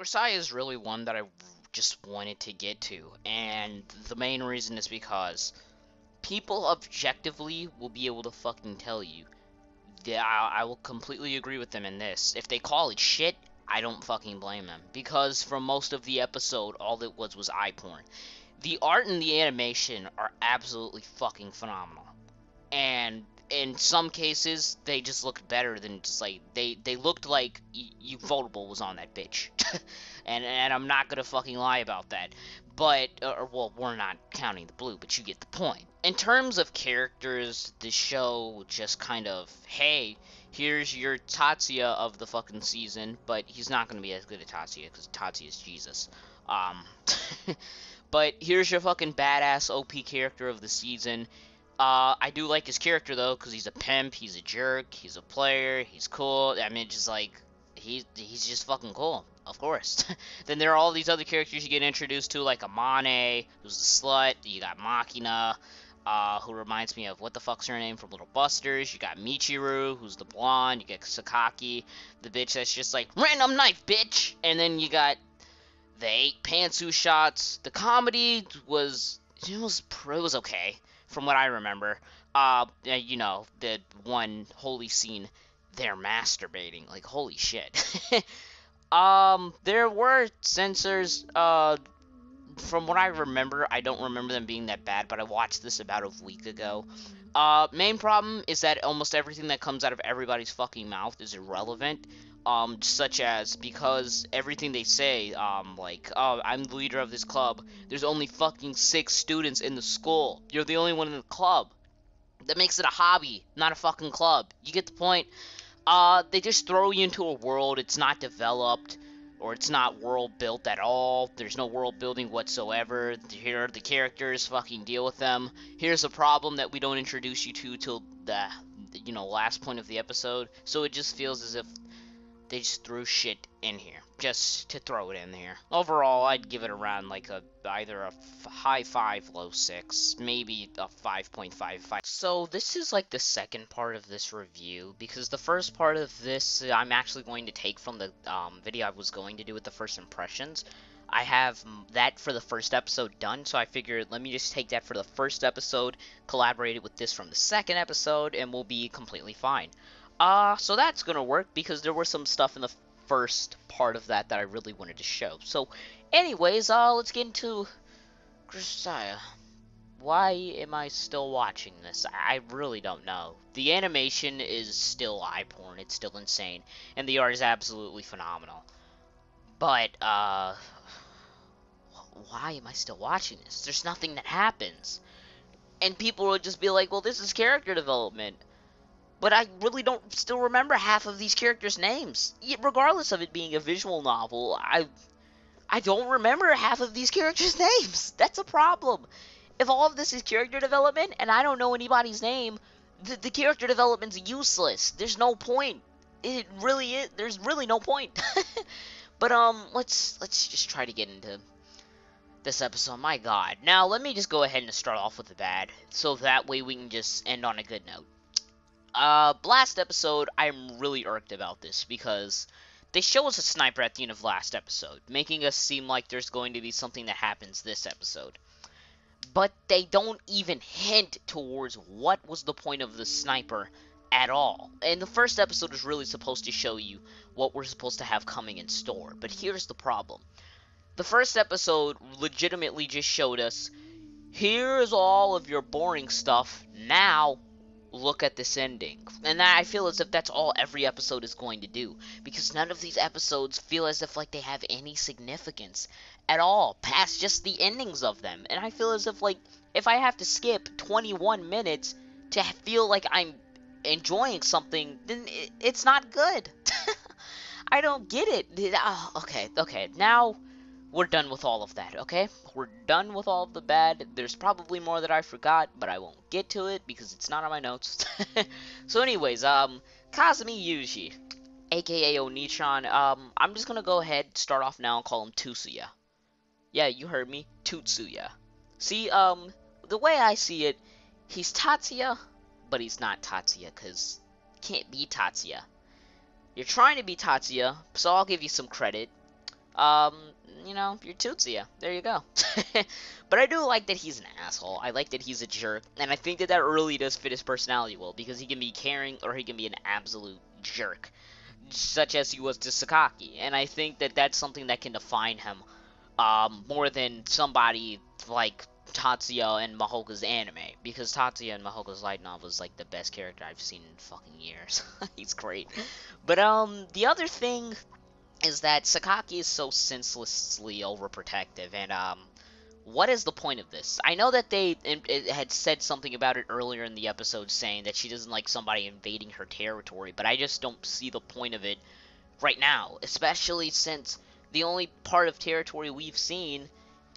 Grisaia is really one that I just wanted to get to, and the main reason is because people objectively will be able to fucking tell you. I, I will completely agree with them in this. If they call it shit, I don't fucking blame them because for most of the episode, all it was was eye porn. The art and the animation are absolutely fucking phenomenal, and in some cases they just looked better than just like they they looked like y- Ufotable was on that bitch, and and I'm not gonna fucking lie about that. But or well, we're not counting the blue, but you get the point. In terms of characters, the show just kind of hey here's your Tatsuya of the fucking season, but he's not to be as good as Tatsuya because Tatsuya is Jesus. Um, but here's your fucking badass OP character of the season. Uh, I do like his character though because he's a pimp, he's a jerk, he's a player, he's cool. I mean, just like he he's just fucking cool, of course. then there are all these other characters you get introduced to, like Amane, who's the slut. You got Makina uh, who reminds me of what the fuck's her name from Little Busters. You got Michiru, who's the blonde. You get Sakaki, the bitch that's just like random knife, bitch. And then you got the eight pantsu shots. The comedy was it was it was okay from what I remember. Uh, you know the one holy scene, they're masturbating. Like holy shit. um, there were censors. Uh, from what I remember, I don't remember them being that bad, but I watched this about a week ago. Uh, main problem is that almost everything that comes out of everybody's fucking mouth is irrelevant. Um, such as because everything they say, um, like, oh, I'm the leader of this club. There's only fucking six students in the school. You're the only one in the club. That makes it a hobby, not a fucking club. You get the point? Uh, they just throw you into a world. It's not developed or it's not world built at all. There's no world building whatsoever. Here are the characters, fucking deal with them. Here's a problem that we don't introduce you to till the you know last point of the episode. So it just feels as if they just threw shit in here just to throw it in here. Overall, I'd give it around like a either a high 5, low 6, maybe a 5.55. So this is like the second part of this review because the first part of this I'm actually going to take from the um, video I was going to do with the first impressions. I have that for the first episode done, so I figured let me just take that for the first episode, collaborate it with this from the second episode, and we'll be completely fine. Uh, so that's gonna work because there was some stuff in the first part of that that I really wanted to show. So, anyways, uh, let's get into Grisaia. Why am I still watching this? I really don't know. The animation is still eye porn. It's still insane, and the art is absolutely phenomenal. But uh, why am I still watching this? There's nothing that happens, and people would just be like, "Well, this is character development." But I really don't still remember half of these characters' names. Yet regardless of it being a visual novel, I I don't remember half of these characters' names. That's a problem. If all of this is character development and I don't know anybody's name, the, the character development's useless. There's no point. It really is. There's really no point. but um, let's let's just try to get into this episode. My God. Now let me just go ahead and start off with the bad, so that way we can just end on a good note. Uh, last episode, I'm really irked about this because they show us a sniper at the end of last episode, making us seem like there's going to be something that happens this episode. But they don't even hint towards what was the point of the sniper at all. And the first episode is really supposed to show you what we're supposed to have coming in store. But here's the problem. The first episode legitimately just showed us here's all of your boring stuff. Now look at this ending. And I feel as if that's all every episode is going to do. Because none of these episodes feel as if like they have any significance at all past just the endings of them. And I feel as if like if I have to skip 21 minutes to feel like I'm enjoying something, then it's not good. I don't get it. Oh, okay, okay. Now we're done with all of that, okay? We're done with all of the bad. There's probably more that I forgot, but I won't get to it because it's not on my notes. so anyways, um, Kazami Yuji, aka Onichan, um, I'm just gonna go ahead, start off now and call him Tutsuya. Yeah, you heard me, Tutsuya. See, um, the way I see it, he's Tatsuya, but he's not Tatsuya, because can't be Tatsuya. You're trying to be Tatsuya, so I'll give you some credit, um, you know, you're. There you go. but I do like that he's an asshole. I like that he's a jerk, and I think that that really does fit his personality well because he can be caring or he can be an absolute jerk, such as he was to Sakaki. And I think that that's something that can define him um, more than somebody like Tatsuya and Mahouka's anime because Tatsuya and Mahouka's light novel is like the best character I've seen in fucking years. He's great. But um the other thing is that Sakaki is so senselessly overprotective and um what is the point of this? I know that they had said something about it earlier in the episode saying that she doesn't like somebody invading her territory, but I just don't see the point of it right now, especially since the only part of territory we've seen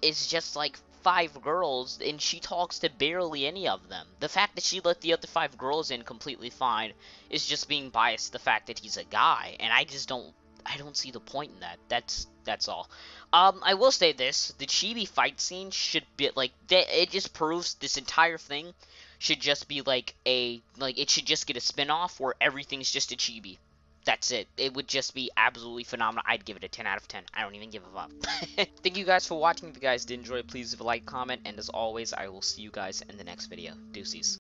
is just like five girls and she talks to barely any of them. The fact that she let the other five girls in completely fine is just being biased the fact that he's a guy and I just don't I don't see the point in that. That's that's all. Um, I will say this: the chibi fight scene should be like it just proves this entire thing should just be like a like it should just get a spin-off where everything's just a chibi that's it. It would just be absolutely phenomenal. I'd give it a 10 out of 10. I don't even give a fuck. Thank you guys for watching. If you guys did enjoy, please leave a like, comment, and as always, I will see you guys in the next video. Deuces.